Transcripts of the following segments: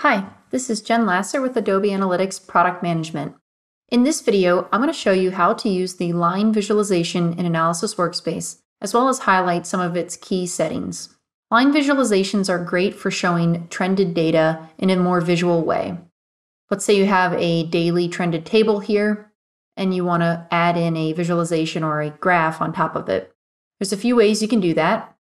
Hi, this is Jen Lasser with Adobe Analytics Product Management. In this video, I'm going to show you how to use the line visualization in Analysis Workspace, as well as highlight some of its key settings. Line visualizations are great for showing trended data in a more visual way. Let's say you have a daily trended table here, and you want to add in a visualization or a graph on top of it. There's a few ways you can do that.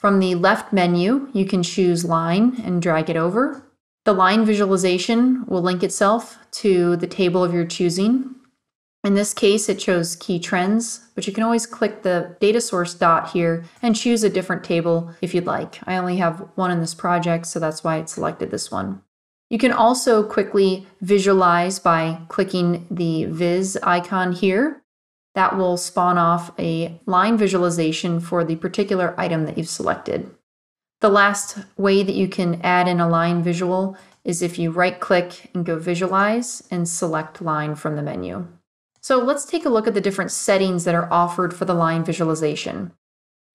From the left menu, you can choose line and drag it over. The line visualization will link itself to the table of your choosing. In this case, it shows key trends, but you can always click the data source dot here and choose a different table if you'd like. I only have one in this project, so that's why it selected this one. You can also quickly visualize by clicking the viz icon here. That will spawn off a line visualization for the particular item that you've selected. The last way that you can add in a line visual is if you right click and go visualize and select line from the menu. So let's take a look at the different settings that are offered for the line visualization.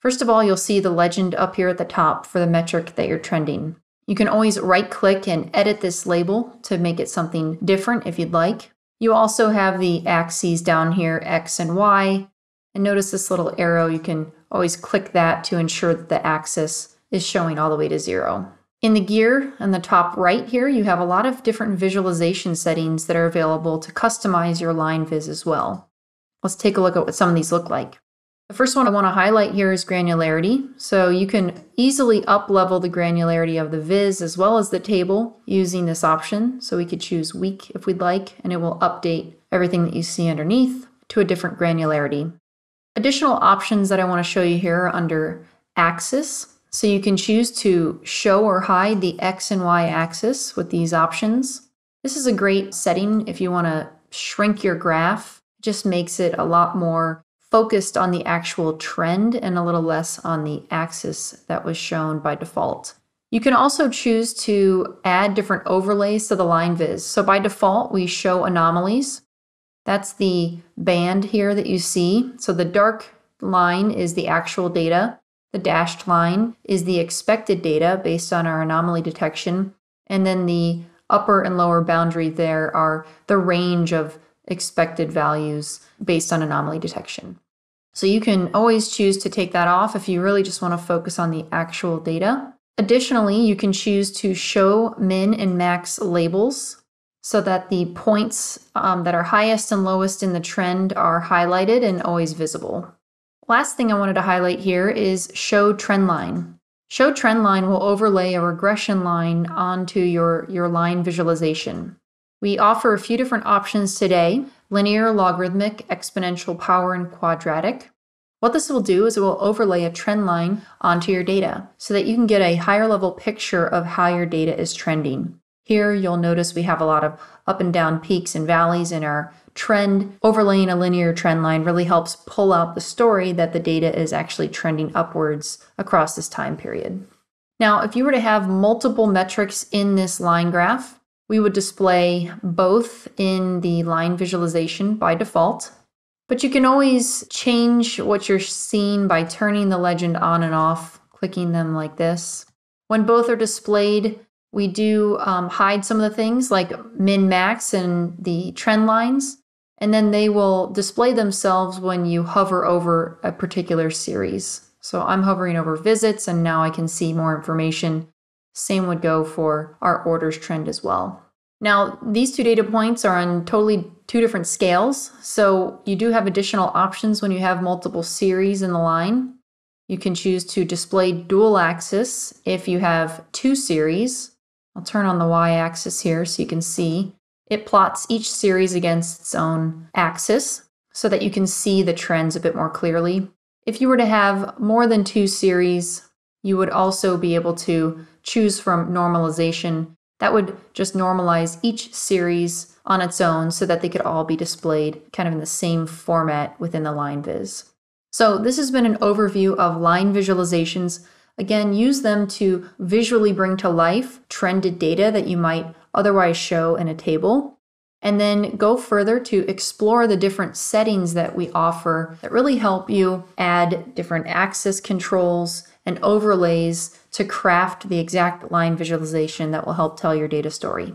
First of all, you'll see the legend up here at the top for the metric that you're trending. You can always right click and edit this label to make it something different if you'd like. You also have the axes down here, X and Y. And notice this little arrow, you can always click that to ensure that the axis is showing all the way to zero. In the gear on the top right here, you have a lot of different visualization settings that are available to customize your line viz as well. Let's take a look at what some of these look like. The first one I want to highlight here is granularity. So you can easily up level the granularity of the viz as well as the table using this option. So we could choose week if we'd like, and it will update everything that you see underneath to a different granularity. Additional options that I want to show you here are under axis. So you can choose to show or hide the X and Y axis with these options. This is a great setting if you want to shrink your graph. It just makes it a lot more focused on the actual trend and a little less on the axis that was shown by default. You can also choose to add different overlays to the line viz. So by default, we show anomalies. That's the band here that you see. So the dark line is the actual data. The dashed line is the expected data based on our anomaly detection. And then the upper and lower boundary there are the range of expected values based on anomaly detection. So you can always choose to take that off if you really just want to focus on the actual data. Additionally, you can choose to show min and max labels so that the points um, that are highest and lowest in the trend are highlighted and always visible. Last thing I wanted to highlight here is show trend line. Show trend line will overlay a regression line onto your, your line visualization. We offer a few different options today, linear, logarithmic, exponential, power, and quadratic. What this will do is it will overlay a trend line onto your data so that you can get a higher level picture of how your data is trending. Here you'll notice we have a lot of up and down peaks and valleys in our trend, overlaying a linear trend line really helps pull out the story that the data is actually trending upwards across this time period. Now, if you were to have multiple metrics in this line graph, we would display both in the line visualization by default, but you can always change what you're seeing by turning the legend on and off, clicking them like this. When both are displayed, we do um, hide some of the things like min max and the trend lines and then they will display themselves when you hover over a particular series. So I'm hovering over visits and now I can see more information. Same would go for our orders trend as well. Now, these two data points are on totally two different scales, so you do have additional options when you have multiple series in the line. You can choose to display dual axis if you have two series. I'll turn on the y axis here so you can see. It plots each series against its own axis so that you can see the trends a bit more clearly. If you were to have more than two series, you would also be able to choose from normalization. That would just normalize each series on its own so that they could all be displayed kind of in the same format within the line viz. So this has been an overview of line visualizations. Again, use them to visually bring to life trended data that you might otherwise show in a table. And then go further to explore the different settings that we offer that really help you add different axis controls and overlays to craft the exact line visualization that will help tell your data story.